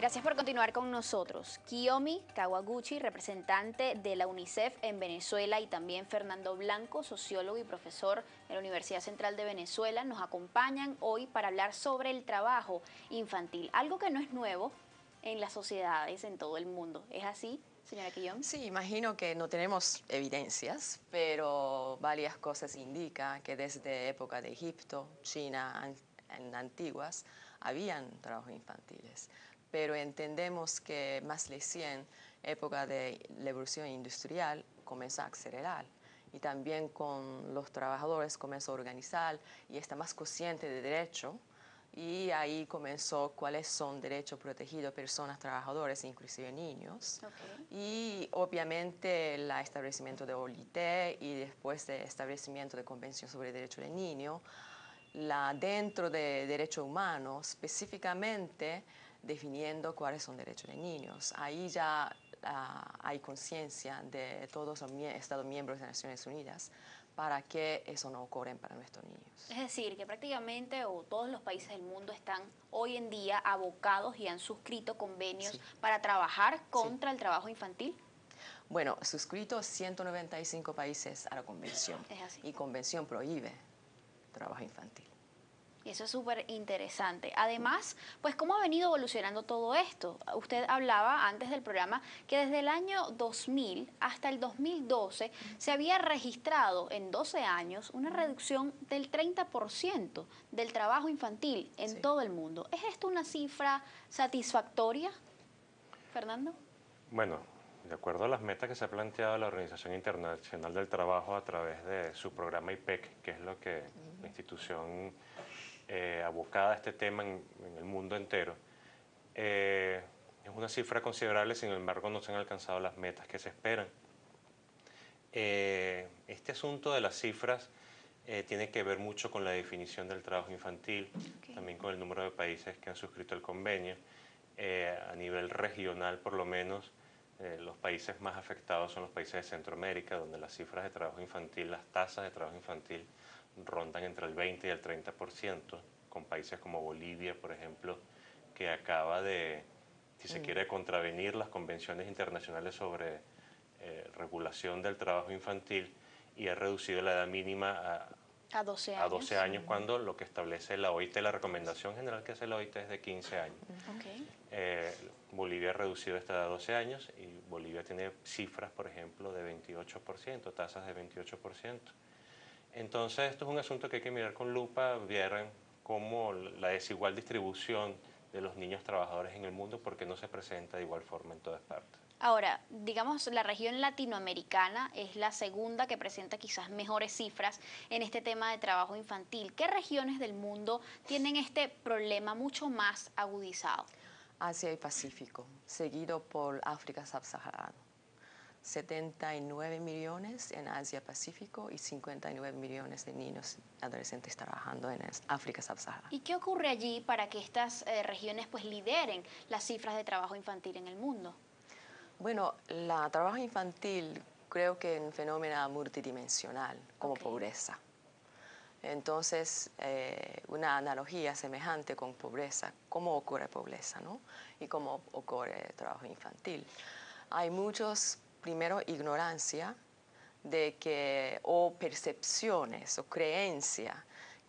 Gracias por continuar con nosotros. Kiyomi Kawaguchi, representante de la UNICEF en Venezuela y también Fernando Blanco, sociólogo y profesor de la Universidad Central de Venezuela, nos acompañan hoy para hablar sobre el trabajo infantil, algo que no es nuevo en las sociedades en todo el mundo. ¿Es así, señora Kiyomi? Sí, imagino que no tenemos evidencias, pero varias cosas indican que desde época de Egipto, China, en antiguas, habían trabajos infantiles pero entendemos que más de 100, época de la evolución industrial, comenzó a acelerar. Y también con los trabajadores comenzó a organizar y está más consciente de derecho. Y ahí comenzó cuáles son derechos protegidos personas trabajadoras, inclusive niños. Y obviamente el establecimiento de OIT y después el establecimiento de Convención sobre el Derecho del Niño. La, dentro de derechos humanos, específicamente definiendo cuáles son derechos de niños. Ahí ya ah, hay conciencia de todos los Estados miembros de Naciones Unidas para que eso no ocurra para nuestros niños. Es decir, que prácticamente o todos los países del mundo están hoy en día abocados y han suscrito convenios para trabajar contra el trabajo infantil. Bueno, suscrito 195 países a la convención y convención prohíbe trabajo infantil. Y eso es súper interesante. Además, pues cómo ha venido evolucionando todo esto. Usted hablaba antes del programa que desde el año 2000 hasta el 2012 se había registrado en 12 años una reducción del 30% del trabajo infantil en todo el mundo. ¿Es esto una cifra satisfactoria, Fernando? Bueno, de acuerdo a las metas que se ha planteado la Organización Internacional del Trabajo a través de su programa IPEC, que es lo que la institución eh, abocada a este tema en, el mundo entero. Eh, es una cifra considerable, sin embargo no se han alcanzado las metas que se esperan. Eh, este asunto de las cifras tiene que ver mucho con la definición del trabajo infantil, también con el número de países que han suscrito el convenio. a nivel regional, por lo menos, los países más afectados son los países de Centroamérica, donde las cifras de trabajo infantil, las tasas de trabajo infantil rondan entre el 20 y el 30%, con países como Bolivia, por ejemplo, que acaba de, si se mm. quiere, contravenir las convenciones internacionales sobre eh, regulación del trabajo infantil y ha reducido la edad mínima a, 12 años. A 12 años cuando lo que establece la OIT, la recomendación general que hace la OIT es de 15 años. Eh, Bolivia ha reducido esta edad a 12 años y Bolivia tiene cifras, por ejemplo, de 28%, tasas de 28%. Entonces, esto es un asunto que hay que mirar con lupa, vieran cómo la desigual distribución de los niños trabajadores en el mundo, porque no se presenta de igual forma en todas partes. Ahora, digamos, la región latinoamericana es la segunda que presenta quizás mejores cifras en este tema de trabajo infantil. ¿Qué regiones del mundo tienen este problema mucho más agudizado? Asia y Pacífico, seguido por África subsahariana. 79 millones en Asia-Pacífico y 59 millones de niños adolescentes trabajando en África subsahariana. ¿Y qué ocurre allí para que estas eh, regiones pues lideren las cifras de trabajo infantil en el mundo? Bueno, la trabajo infantil creo que es un fenómeno multidimensional como pobreza. Entonces, eh, una analogía semejante con pobreza, cómo ocurre pobreza, ¿no? Y cómo ocurre trabajo infantil. Hay muchos primero ignorancia de que, o percepciones o creencias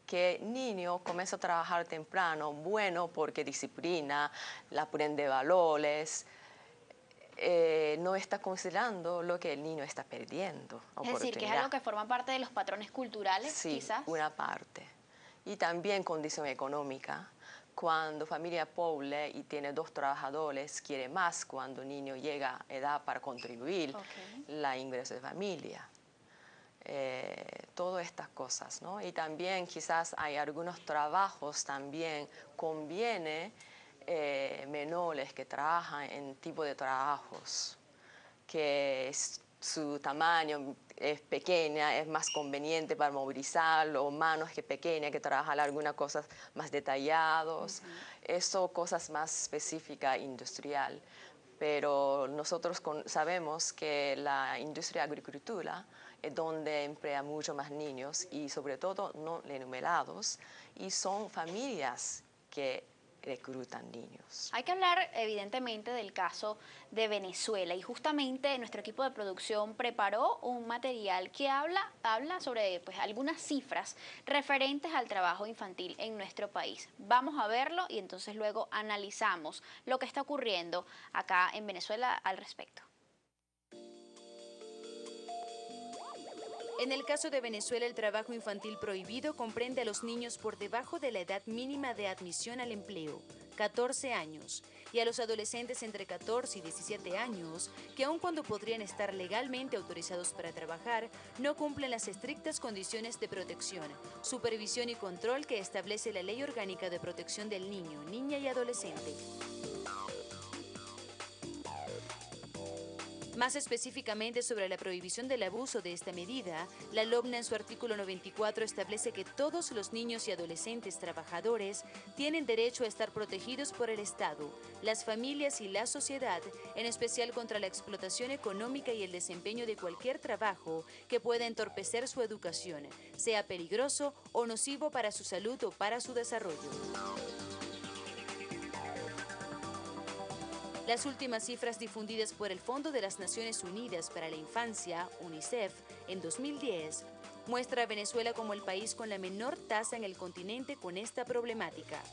que niño comienza a trabajar temprano, bueno, porque disciplina, la aprende valores, eh, no está considerando lo que el niño está perdiendo. Es decir, que es algo que forma parte de los patrones culturales, sí, quizás. una parte. Y también condición económica cuando familia pobre y tiene dos trabajadores, quiere más cuando niño llega a edad para contribuir la ingreso de familia. Eh, todas estas cosas, ¿no? Y también quizás hay algunos trabajos también conviene eh, menores que trabajan en tipo de trabajos que su tamaño es pequeña, es más conveniente para movilizarlo, manos que pequeñas que trabajan algunas cosas más detalladas, eso cosas más específicas industrial. Pero nosotros sabemos que la industria agricultura es donde emplea mucho más niños y sobre todo no enumerados y son familias que reclutan niños. Hay que hablar evidentemente del caso de Venezuela y justamente nuestro equipo de producción preparó un material que habla, habla sobre pues, algunas cifras referentes al trabajo infantil en nuestro país. Vamos a verlo y entonces luego analizamos lo que está ocurriendo acá en Venezuela al respecto. En el caso de Venezuela, el trabajo infantil prohibido comprende a los niños por debajo de la edad mínima de admisión al empleo, 14 años, y a los adolescentes entre 14 y 17 años, que aun cuando podrían estar legalmente autorizados para trabajar, no cumplen las estrictas condiciones de protección, supervisión y control que establece la Ley Orgánica de Protección del Niño, Niña y Adolescente. Más específicamente sobre la prohibición del abuso de esta medida, la LOBNA en su artículo 94 establece que todos los niños y adolescentes trabajadores tienen derecho a estar protegidos por el Estado, las familias y la sociedad, en especial contra la explotación económica y el desempeño de cualquier trabajo que pueda entorpecer su educación, sea peligroso o nocivo para su salud o para su desarrollo. Las últimas cifras difundidas por el Fondo de las Naciones Unidas para la Infancia, UNICEF, en 2010, muestra a Venezuela como el país con la menor tasa en el continente con esta problemática.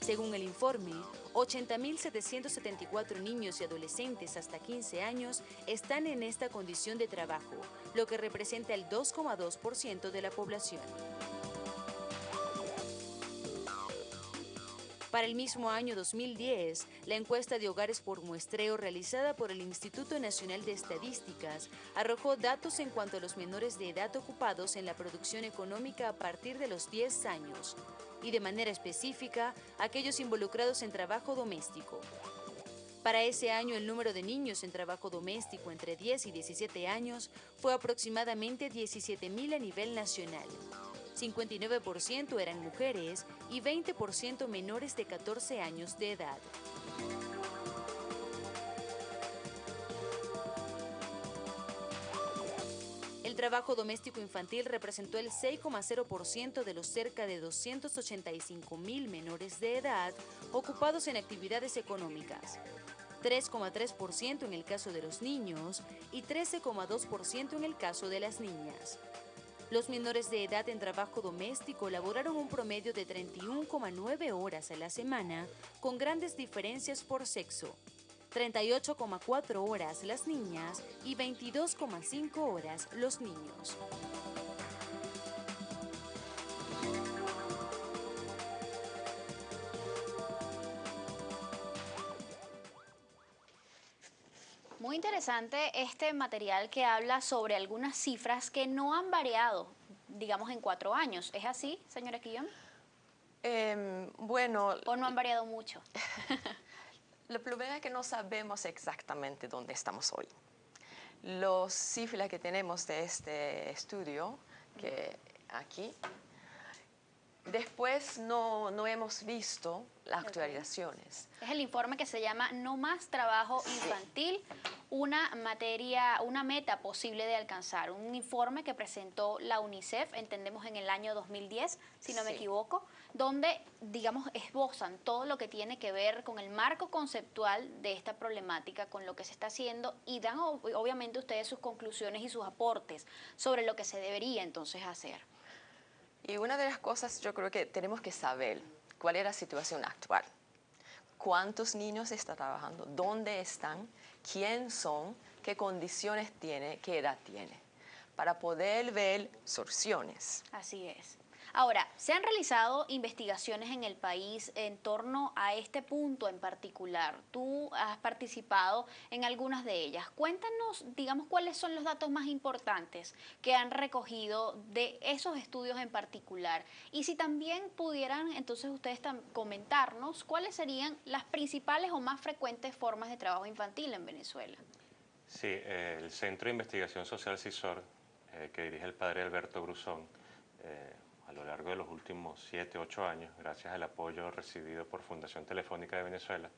Según el informe, 80.774 niños y adolescentes hasta 15 años están en esta condición de trabajo, lo que representa el 2,2% de la población. Para el mismo año 2010, la encuesta de hogares por muestreo realizada por el Instituto Nacional de Estadísticas arrojó datos en cuanto a los menores de edad ocupados en la producción económica a partir de los 10 años y de manera específica aquellos involucrados en trabajo doméstico. Para ese año el número de niños en trabajo doméstico entre 10 y 17 años fue aproximadamente 17.000 a nivel nacional. 59% eran mujeres y 20% menores de 14 años de edad. El trabajo doméstico infantil representó el 6,0% de los cerca de 285 mil menores de edad ocupados en actividades económicas, 3,3% en el caso de los niños y 13,2% en el caso de las niñas. Los menores de edad en trabajo doméstico laboraron un promedio de 31,9 horas a la semana, con grandes diferencias por sexo. 38,4 horas las niñas y 22,5 horas los niños. Muy interesante este material que habla sobre algunas cifras que no han variado, digamos, en cuatro años. ¿Es así, señora Quillón? Em, bueno... ¿O no han variado mucho? el problema es que no sabemos exactamente dónde estamos hoy. Los cifras que tenemos de este estudio, que aquí, después no, no hemos visto las actualizaciones. Es el informe que se llama No más trabajo infantil, una materia, una meta posible de alcanzar. Un informe que presentó la UNICEF, entendemos en el año 2010, si no me equivoco, donde, digamos, esbozan todo lo que tiene que ver con el marco conceptual de esta problemática, con lo que se está haciendo y dan obviamente ustedes sus conclusiones y sus aportes sobre lo que se debería entonces hacer. Y una de las cosas yo creo que tenemos que saber cuál es la situación actual. ¿Cuántos niños están trabajando? ¿Dónde están? ¿Quién son? ¿Qué condiciones tiene? ¿Qué edad tiene? Para poder ver soluciones. Así es. Ahora, se han realizado investigaciones en el país en torno a este punto en particular. Tú has participado en algunas de ellas. Cuéntanos, digamos, cuáles son los datos más importantes que han recogido de esos estudios en particular. Y si también pudieran, entonces ustedes comentarnos cuáles serían las principales o más frecuentes formas de trabajo infantil en Venezuela. Sí, el Centro de Investigación Social CISOR, eh, que dirige el padre Alberto Brusón, eh, lo largo de los últimos 7, 8 años, gracias al apoyo recibido por Fundación Telefónica de Venezuela,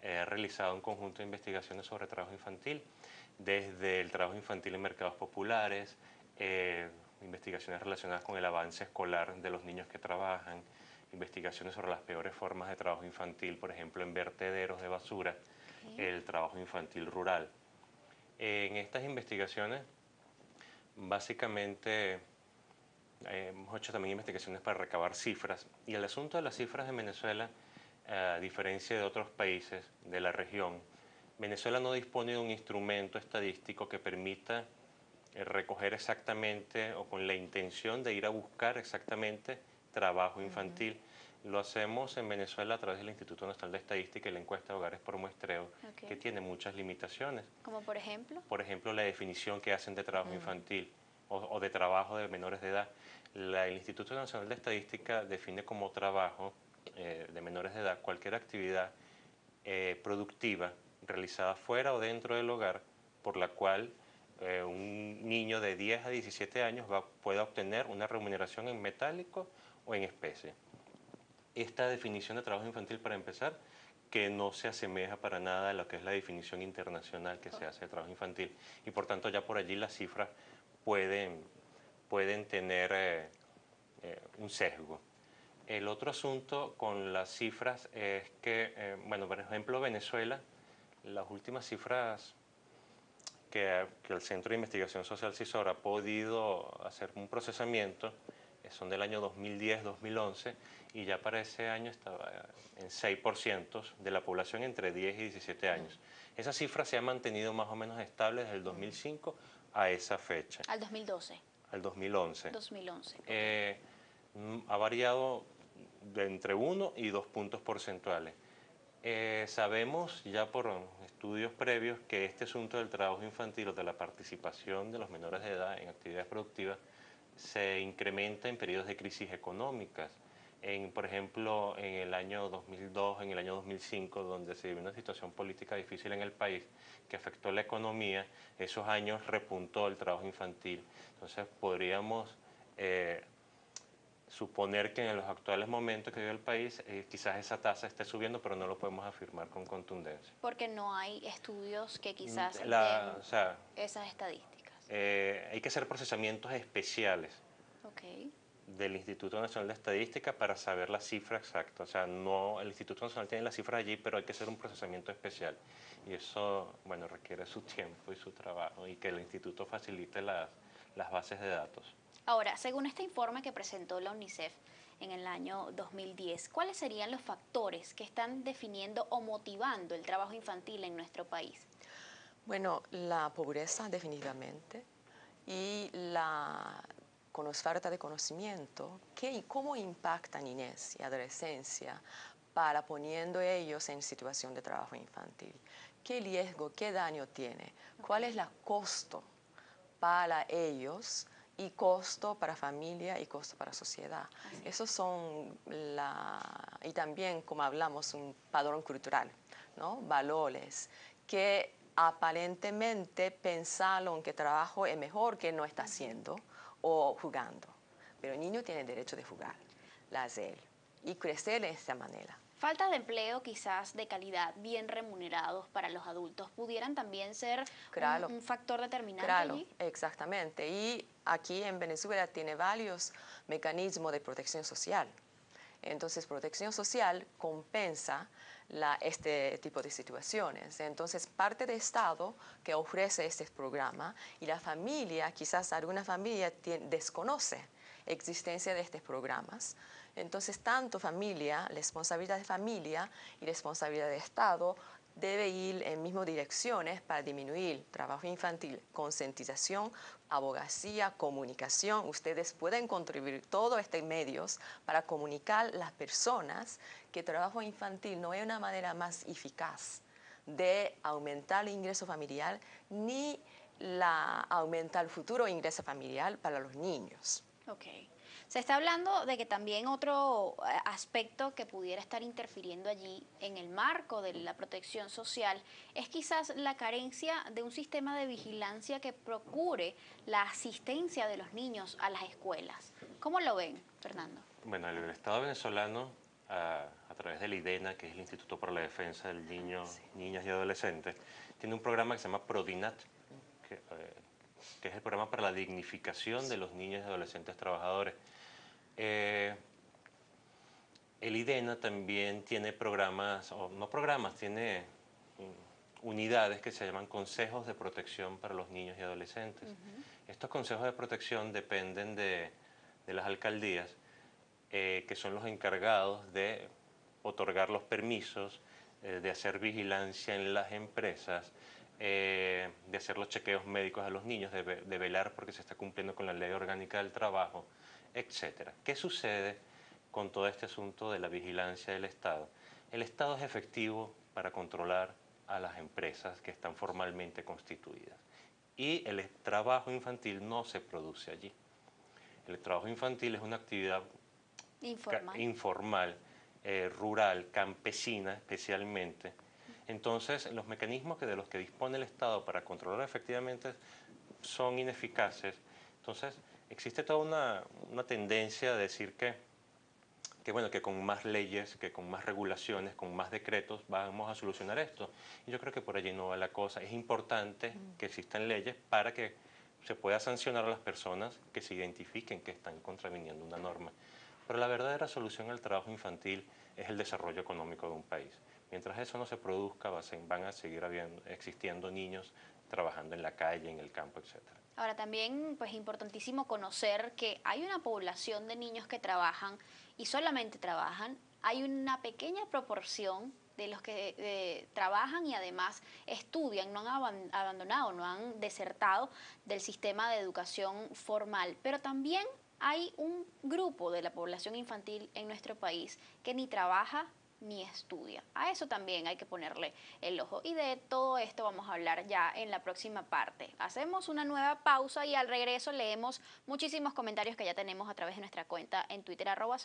he realizado un conjunto de investigaciones sobre trabajo infantil, desde el trabajo infantil en mercados populares, eh, investigaciones investigaciones relacionadas con el avance escolar de los niños que trabajan, investigaciones sobre las peores formas de trabajo infantil, por ejemplo, en vertederos de basura, el trabajo infantil rural. En estas investigaciones, básicamente, hemos hecho también investigaciones para recabar cifras, y el asunto de las cifras en Venezuela, a diferencia de otros países de la región, Venezuela no dispone de un instrumento estadístico que permita eh, recoger exactamente o con la intención de ir a buscar exactamente trabajo infantil. Lo hacemos en Venezuela a través del Instituto Nacional de Estadística y la encuesta de hogares por muestreo, que tiene muchas limitaciones. ¿Como por ejemplo? Por ejemplo, la definición que hacen de trabajo infantil o, de trabajo de menores de edad. el Instituto Nacional de Estadística define como trabajo eh, de menores de edad cualquier actividad eh, productiva realizada fuera o dentro del hogar por la cual eh, un niño de 10 a 17 años va, pueda obtener una remuneración en metálico o en especie. Esta definición de trabajo infantil, para empezar, que no se asemeja para nada a lo que es la definición internacional que se hace de trabajo infantil. Y por tanto ya por allí las cifras pueden, pueden tener eh, eh, un sesgo. El otro asunto con las cifras es que, bueno, por ejemplo, Venezuela, las últimas cifras que, el Centro de Investigación Social CISOR ha podido hacer un procesamiento eh, son del año 2010-2011 y ya para ese año estaba en 6% de la población entre 10 y 17 años. Esa cifra se ha mantenido más o menos estable desde el 2005 a esa fecha. Al 2012. Al 2011. 2011. Eh, mm, ha variado de entre 1 y 2 puntos porcentuales. Eh, sabemos ya por estudios previos que este asunto del trabajo infantil o de la participación de los menores de edad en actividades productivas se incrementa en periodos de crisis económicas. En, por ejemplo, en el año 2002, en el año 2005, donde se vivió una situación política difícil en el país que afectó la economía, esos años repuntó el trabajo infantil. Entonces podríamos eh, suponer que en los actuales momentos que vive el país eh, quizás esa tasa esté subiendo, pero no lo podemos afirmar con contundencia. Porque no hay estudios que quizás mm, la, den esas estadísticas. Eh, hay que hacer procesamientos especiales del Instituto Nacional de Estadística para saber la cifra exacta. O sea, no, el Instituto Nacional tiene la cifra allí, pero hay que hacer un procesamiento especial. Y eso, bueno, requiere su tiempo y su trabajo y que el instituto facilite las, las bases de datos. Ahora, según este informe que presentó la UNICEF en el año 2010, ¿cuáles serían los factores que están definiendo o motivando el trabajo infantil en nuestro país? Bueno, la pobreza definitivamente y la con falta de conocimiento, ¿qué y cómo impacta niñez y adolescencia para poniendo ellos en situación de trabajo infantil. ¿Qué riesgo, qué daño tiene? ¿Cuál es el costo para ellos y costo para familia y costo para sociedad. Esos son la... y también, como hablamos, un padrón cultural, ¿no? Valores que aparentemente pensaron que trabajo es mejor que no está haciendo o jugando. Pero el niño tiene derecho de jugar, la hace él, y crecer de esta manera. Falta de empleo quizás de calidad, bien remunerados para los adultos, pudieran también ser un, factor determinante claro, Exactamente. Y aquí en Venezuela tiene varios mecanismos de protección social. Entonces, protección social compensa la, este tipo de situaciones. Entonces, parte del Estado que ofrece este programa y la familia, quizás alguna familia desconoce existencia de estos programas. Entonces, tanto familia, responsabilidad de familia y responsabilidad de Estado debe ir en mismas direcciones para disminuir trabajo infantil, concientización, abogacía, comunicación. Ustedes pueden contribuir todos estos medios para comunicar las personas que trabajo infantil no es una manera más eficaz de aumentar el ingreso familiar ni la, aumentar el futuro ingreso familiar para los niños. Okay. Se está hablando de que también otro eh, aspecto que pudiera estar interfiriendo allí en el marco de la protección social es quizás la carencia de un sistema de vigilancia que procure la asistencia de los niños a las escuelas. ¿Cómo lo ven, Fernando? Bueno, el Estado venezolano, a, través del IDENA, que es el Instituto para la Defensa del Niño, Niñas y Adolescentes, tiene un programa que se llama PRODINAT, que, eh, que es el programa para la dignificación de los niños y adolescentes trabajadores. Eh, el IDENA también tiene programas, o no programas, tiene mm, unidades que se llaman consejos de protección para los niños y adolescentes. Estos consejos de protección dependen de, las alcaldías, eh, que son los encargados de otorgar los permisos, eh, de hacer vigilancia en las empresas, eh, de hacer los chequeos médicos a los niños, de, de, velar porque se está cumpliendo con la ley orgánica del trabajo, etc. ¿Qué sucede con todo este asunto de la vigilancia del Estado? El Estado es efectivo para controlar a las empresas que están formalmente constituidas y el trabajo infantil no se produce allí. El trabajo infantil es una actividad informal, informal eh, rural, campesina especialmente. Entonces, los mecanismos que de los que dispone el Estado para controlar efectivamente son ineficaces. Entonces, existe toda una, una tendencia a decir que, que, bueno, que con más leyes, que con más regulaciones, con más decretos vamos a solucionar esto. Y yo creo que por allí no va la cosa. Es importante que existan leyes para que se pueda sancionar a las personas que se identifiquen que están contraviniendo una norma. Pero la verdadera solución al trabajo infantil es el desarrollo económico de un país. Mientras eso no se produzca, van a seguir habiendo, existiendo niños trabajando en la calle, en el campo, etc. Ahora también, pues importantísimo conocer que hay una población de niños que trabajan y solamente trabajan. Hay una pequeña proporción de los que eh, trabajan y además estudian, no han abandonado, no han desertado del sistema de educación formal, pero también hay un grupo de la población infantil en nuestro país que ni trabaja ni estudia. A eso también hay que ponerle el ojo. Y de todo esto vamos a hablar ya en la próxima parte. Hacemos una nueva pausa y al regreso leemos muchísimos comentarios que ya tenemos a través de nuestra cuenta en Twitter, arroba